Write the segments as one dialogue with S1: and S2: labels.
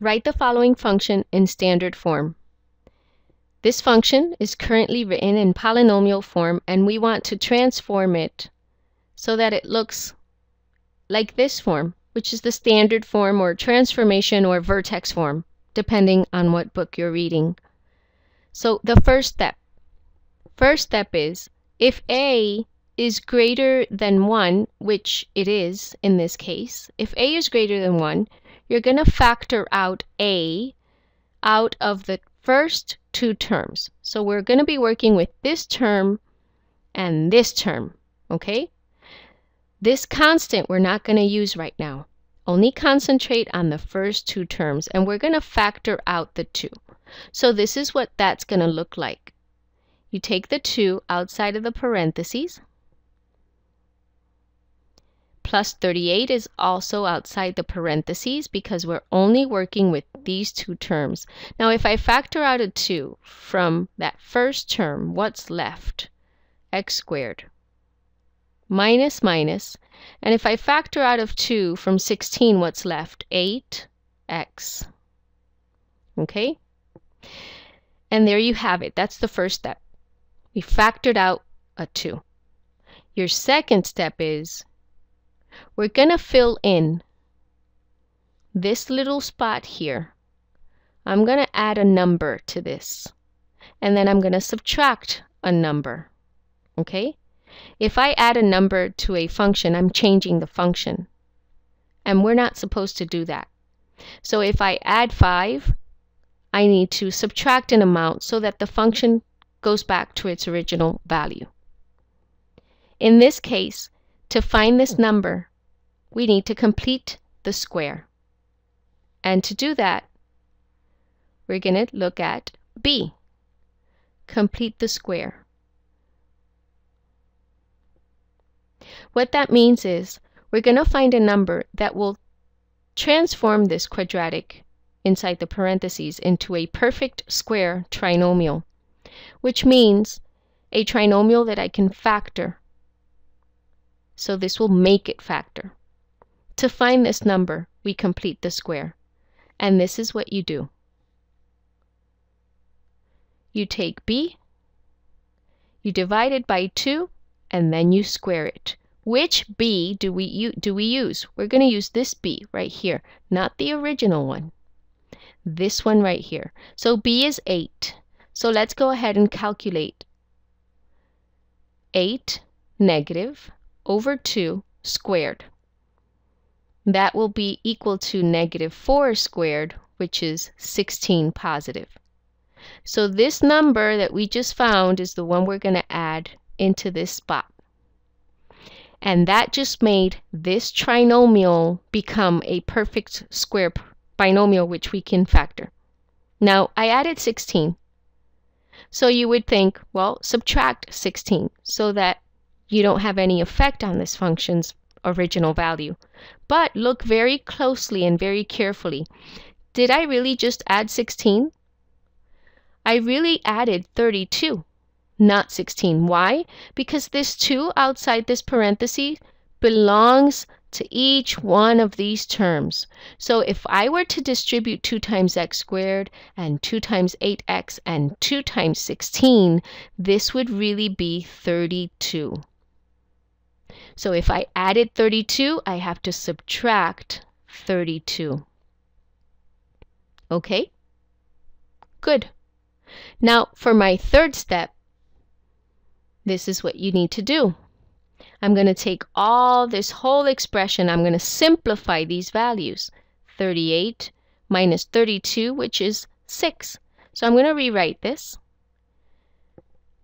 S1: Write the following function in standard form. This function is currently written in polynomial form and we want to transform it so that it looks like this form, which is the standard form or transformation or vertex form, depending on what book you're reading. So the first step. First step is if A is greater than 1, which it is in this case, if A is greater than 1, you're going to factor out A out of the first two terms. So we're going to be working with this term and this term, okay? This constant we're not going to use right now. Only concentrate on the first two terms, and we're going to factor out the 2. So this is what that's going to look like. You take the 2 outside of the parentheses, plus 38 is also outside the parentheses because we're only working with these two terms. Now if I factor out a 2 from that first term, what's left? x squared minus minus. And if I factor out of 2 from 16, what's left? 8x. Okay? And there you have it. That's the first step. We factored out a 2. Your second step is we're going to fill in this little spot here. I'm going to add a number to this. And then I'm going to subtract a number. Okay? If I add a number to a function, I'm changing the function. And we're not supposed to do that. So if I add 5, I need to subtract an amount so that the function goes back to its original value. In this case, to find this number, we need to complete the square. And to do that, we're going to look at B. Complete the square. What that means is we're going to find a number that will transform this quadratic inside the parentheses into a perfect square trinomial, which means a trinomial that I can factor so this will make it factor. To find this number, we complete the square. And this is what you do. You take b, you divide it by 2, and then you square it. Which b do we, do we use? We're going to use this b right here, not the original one. This one right here. So b is 8. So let's go ahead and calculate 8 negative over 2 squared. That will be equal to negative 4 squared, which is 16 positive. So this number that we just found is the one we're going to add into this spot. And that just made this trinomial become a perfect square binomial which we can factor. Now, I added 16. So you would think, well, subtract 16 so that you don't have any effect on this function's original value. But look very closely and very carefully. Did I really just add 16? I really added 32, not 16. Why? Because this 2 outside this parenthesis belongs to each one of these terms. So if I were to distribute 2 times x squared and 2 times 8x and 2 times 16, this would really be 32. So if I added 32, I have to subtract 32. Okay? Good. Now for my third step, this is what you need to do. I'm going to take all this whole expression, I'm going to simplify these values. 38 minus 32, which is 6. So I'm going to rewrite this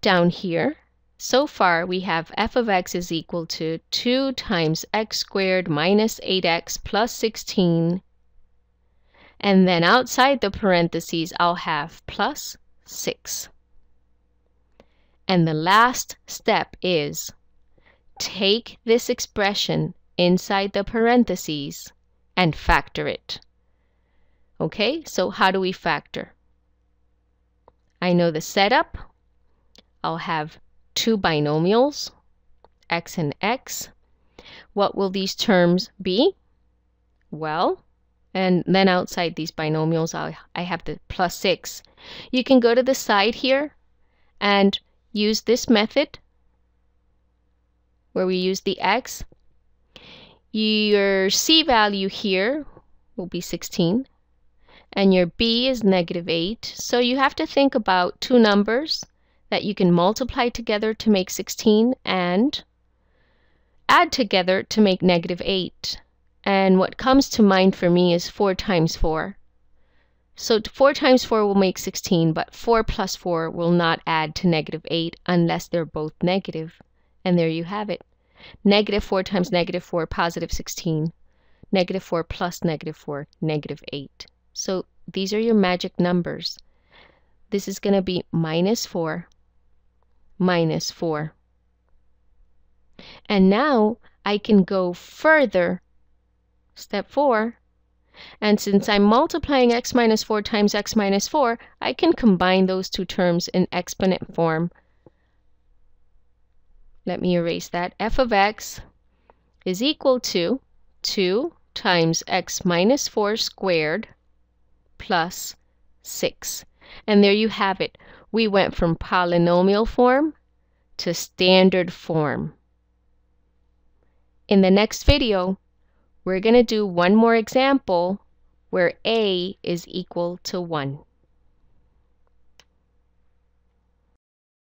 S1: down here. So far, we have f of x is equal to 2 times x squared minus 8x plus 16. And then outside the parentheses, I'll have plus 6. And the last step is take this expression inside the parentheses and factor it. Okay, so how do we factor? I know the setup. I'll have two binomials, x and x. What will these terms be? Well, And then outside these binomials, I, I have the plus 6. You can go to the side here and use this method where we use the x. Your c value here will be 16 and your b is negative 8. So you have to think about two numbers that you can multiply together to make 16 and add together to make negative 8. And what comes to mind for me is 4 times 4. So 4 times 4 will make 16, but 4 plus 4 will not add to negative 8 unless they're both negative. And there you have it. Negative 4 times negative 4, positive 16. Negative 4 plus negative 4, negative 8. So these are your magic numbers. This is going to be minus 4, minus 4. And now I can go further, step 4, and since I'm multiplying x minus 4 times x minus 4, I can combine those two terms in exponent form. Let me erase that. f of x is equal to 2 times x minus 4 squared plus 6. And there you have it. We went from polynomial form to standard form. In the next video, we're going to do one more example where a is equal to 1.